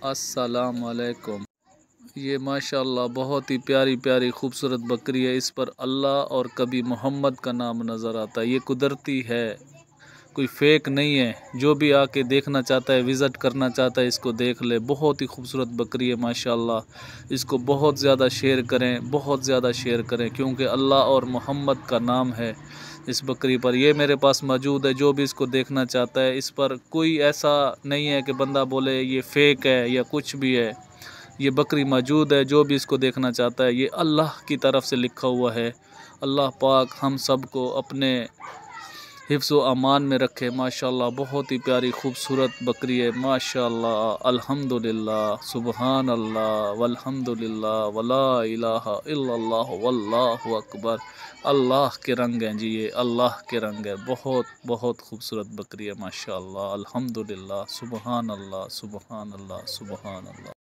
السلام علیکم۔ یہ ماشاءاللہ بہت ہی پیاری پیاری خوبصورت بکری ہے۔ اس پر اللہ اور کبھی محمد کا نام نظر آتا ہے۔ یہ قدرتی ہے، کوئی فیک نہیں ہے۔ جو بھی آ کے دیکھنا چاہتا ہے، وزٹ کرنا چاہتا ہے، اس کو دیکھ لے۔ بہت ہی خوبصورت بکری ہے ماشاءاللہ۔ اس کو بہت زیادہ شیئر کریں، بہت زیادہ شیئر کریں، کیونکہ اللہ اور محمد کا نام ہے۔ اس بکری پر۔ یہ میرے پاس موجود ہے، جو بھی اس کو دیکھنا چاہتا ہے۔ اس پر کوئی ایسا نہیں ہے کہ بندہ بولے یہ فیک ہے یا کچھ بھی ہے۔ یہ بکری موجود ہے، جو بھی اس کو دیکھنا چاہتا ہے۔ یہ اللہ کی طرف سے لکھا ہوا ہے۔ اللہ پاک ہم سب کو اپنے حفظ و امان میں رکھے۔ ماشاءاللہ، بہت ہی پیاری، خوبصورت بکری ہے۔ ماشاءاللہ، الحمدللہ سبحان اللہ والحمدللہ، ولا الہ الا اللہ، واللہ اکبر۔ اللہ کے رنگ ہیں جی یہ اللہ کے رنگ ہے۔ بہت بہت خوبصورت بکری ہے۔ ماشاءاللہ، الحمدللہ سبحان اللہ سبحان اللہ سبحان اللہ